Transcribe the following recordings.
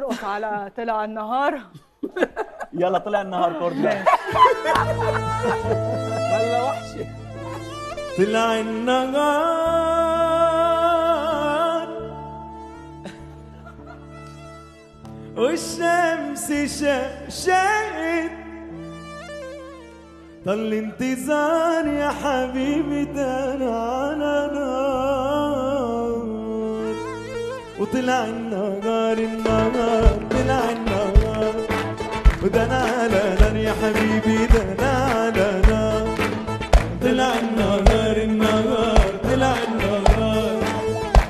نرقص على طلع النهار. يلا طلع النهار كورد هلا وحشة. طلع النهار. والشمس شقشقت. طل انتظار يا حبيبي ده على وطلع النهار النهار طلع النهار وده على نار يا حبيبي ده أنا على نار طلع النهار النهار طلع النهار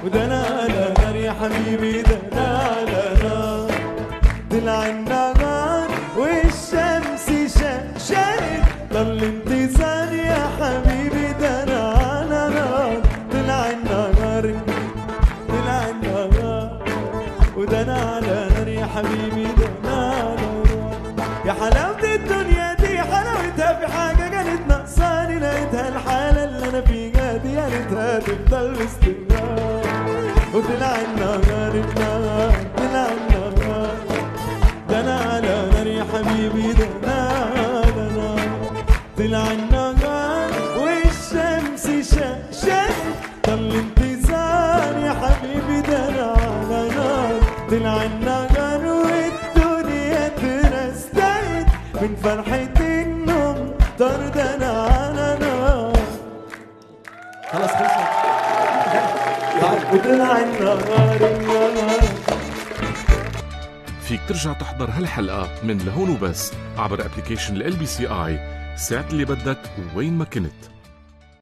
وده على نار يا حبيبي ده أنا على نار طلع النهار والشمس شقشقت ضل وده أنا على نار يا حبيبي ده أنا على يا حلاوة الدنيا دي حلاوتها في حاجة كانت ناقصاني. لقيتها الحالة اللي أنا فيها دي يا ريتها تفضل باستمرار. وطلع النهار طلع النهار ده أنا على نار يا حبيبي ده أنا على نار طلع النهار طلع النهار والدنيا ترستقت من فرحة النوم طار على نار خلاص خلصت وطلع النهار النهار فيك ترجع تحضر هالحلقة من لهون وبس عبر application LBCI ساعة اللي بدك وين ما كنت.